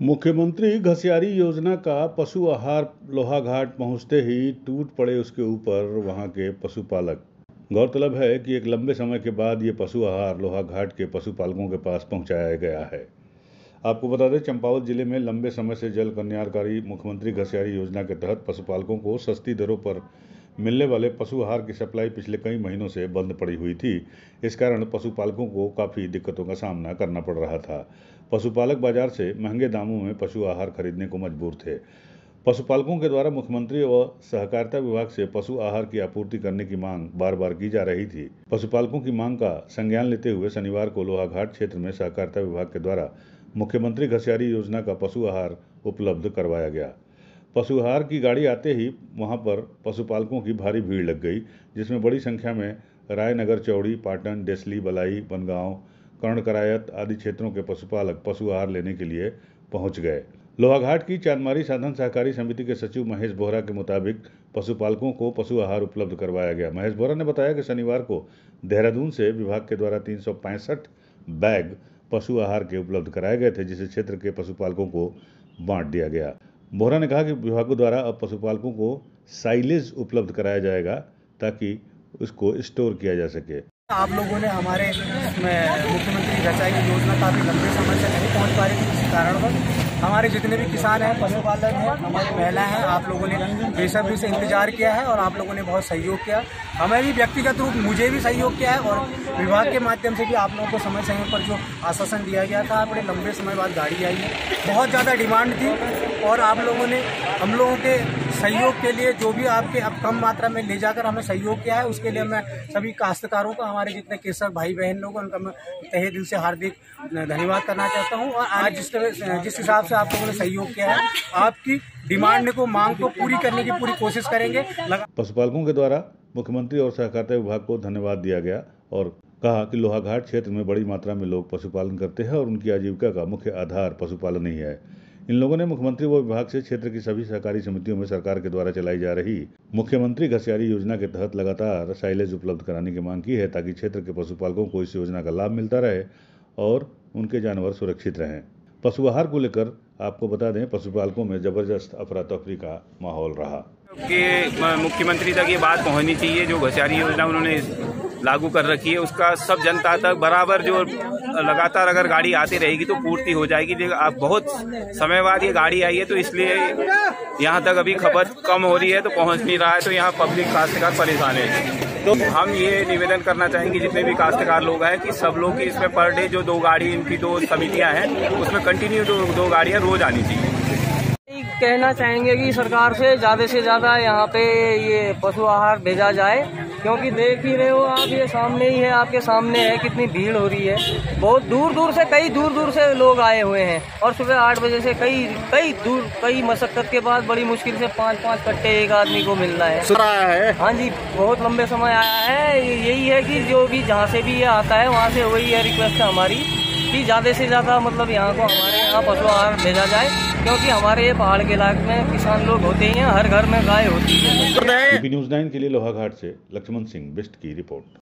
मुख्यमंत्री घसियारी योजना का पशु आहार लोहाघाट पहुँचते ही टूट पड़े उसके ऊपर वहाँ के पशुपालक। गौरतलब है कि एक लंबे समय के बाद ये पशु आहार लोहाघाट के पशुपालकों के पास पहुँचाया गया है। आपको बता दें, चंपावत ज़िले में लंबे समय से जल कल्याणकारी मुख्यमंत्री घसियारी योजना के तहत पशुपालकों को सस्ती दरों पर मिलने वाले पशु आहार की सप्लाई पिछले कई महीनों से बंद पड़ी हुई थी। इस कारण पशुपालकों को काफ़ी दिक्कतों का सामना करना पड़ रहा था। पशुपालक बाज़ार से महँगे दामों में पशु आहार खरीदने को मजबूर थे। पशुपालकों के द्वारा मुख्यमंत्री व सहकारिता विभाग से पशु आहार की आपूर्ति करने की मांग बार बार की जा रही थी। पशुपालकों की मांग का संज्ञान लेते हुए शनिवार को लोहाघाट क्षेत्र में सहकारिता विभाग के द्वारा मुख्यमंत्री घसियारी योजना का पशु आहार उपलब्ध करवाया गया। पशु आहार की गाड़ी आते ही वहाँ पर पशुपालकों की भारी भीड़ लग गई, जिसमें बड़ी संख्या में रायनगर, चौड़ी, पाटन, डेसली, बलाई, बनगांव कर्ण करायत आदि क्षेत्रों के पशुपालक पशु आहार लेने के लिए पहुँच गए। लोहाघाट की चांदमारी साधन सहकारी समिति के सचिव महेश बोहरा के मुताबिक पशुपालकों को पशु आहार उपलब्ध करवाया गया। महेश बोहरा ने बताया कि शनिवार को देहरादून से विभाग के द्वारा तीन सौ पैंसठ बैग पशु आहार के उपलब्ध कराए गए थे, जिसे क्षेत्र के पशुपालकों को बांट दिया गया। बोहरा ने कहा कि विभागों द्वारा अब पशुपालकों को साइलेज उपलब्ध कराया जाएगा ताकि उसको स्टोर किया जा सके। आप लोगों ने हमारे मुख्यमंत्री रचाई योजना काफ़ी लंबे समय से नहीं पहुँच पा रही थी किसी कारणवश हमारे जितने भी किसान हैं पशुपालक हैं, हमारी महिला हैं, आप लोगों ने बेसब्री से इंतज़ार किया है और आप लोगों ने बहुत सहयोग किया। हमें भी व्यक्तिगत रूप मुझे भी सहयोग किया है और विभाग के माध्यम से भी आप लोगों को समय समय पर जो आश्वासन दिया गया था, बड़े लंबे समय बाद गाड़ी आई है। बहुत ज़्यादा डिमांड थी और आप लोगों ने, हम लोगों के सहयोग के लिए जो भी आपके अब कम मात्रा में ले जाकर हमें सहयोग किया है, उसके लिए मैं सभी काश्तकारों का, हमारे जितने केसर भाई बहन लोग उनका मैं तहे दिल से हार्दिक धन्यवाद करना चाहता हूँ। और आज जिस तरह जिस हिसाब से आप लोगों ने सहयोग किया है, आपकी डिमांड को, मांग को पूरी करने की पूरी कोशिश करेंगे। पशुपालकों के द्वारा मुख्यमंत्री और सहकारिता विभाग को धन्यवाद दिया गया और कहा कि लोहाघाट क्षेत्र में बड़ी मात्रा में लोग पशुपालन करते हैं और उनकी आजीविका का मुख्य आधार पशुपालन ही है। इन लोगों ने मुख्यमंत्री व विभाग से क्षेत्र की सभी सहकारी समितियों में सरकार के द्वारा चलाई जा रही मुख्यमंत्री घसियारी योजना के तहत लगातार साइलेज उपलब्ध कराने की मांग की है ताकि क्षेत्र के पशुपालकों को इस योजना का लाभ मिलता रहे और उनके जानवर सुरक्षित रहें। पशु आहार को लेकर आपको बता दें, पशुपालकों में ज़बरदस्त अफरा तफरी का माहौल रहा। मुख्यमंत्री तक ये बात पहुंचनी चाहिए, जो घसियारी योजना उन्होंने लागू कर रखी है। उसका सब जनता तक बराबर जो लगातार अगर गाड़ी आती रहेगी तो पूर्ति हो जाएगी। अब बहुत समय बाद ये गाड़ी आई है तो इसलिए यहाँ तक अभी खपत कम हो रही है तो पहुँच नहीं रहा है तो यहाँ पब्लिक काश्तकार परेशान है। तो हम ये निवेदन करना चाहेंगे जितने भी काश्तकार लोग हैं कि सब लोग की इसमें पर डे जो दो गाड़ी इनकी दो समितियाँ हैं उसमें कंटिन्यू दो, दो गाड़ियाँ रोज आनी चाहिए। कहना चाहेंगे कि सरकार से ज़्यादा से ज़्यादा यहाँ पे ये पशु आहार भेजा जाए। क्योंकि देख ही रहे हो आप ये सामने ही है आपके सामने है कितनी भीड़ हो रही है। बहुत दूर दूर से कई दूर दूर से लोग आए हुए हैं। और सुबह आठ बजे से कई कई दूर कई मशक्कत के बाद बड़ी मुश्किल से पाँच पाँच कट्टे एक आदमी को मिल रहा है। है। हाँ जी बहुत लंबे समय आया है। यही है कि जो भी जहाँ से भी ये आता है वहाँ से वही है रिक्वेस्ट है हमारी कि ज़्यादा से ज़्यादा मतलब यहाँ को हमारे यहाँ पशु आहार भेजा जाए क्योंकि हमारे ये पहाड़ के इलाके में किसान लोग होते ही हैं हर घर में गाय होती है। न्यूज़ नाइन के लिए लोहाघाट से लक्ष्मण सिंह बिस्ट की रिपोर्ट।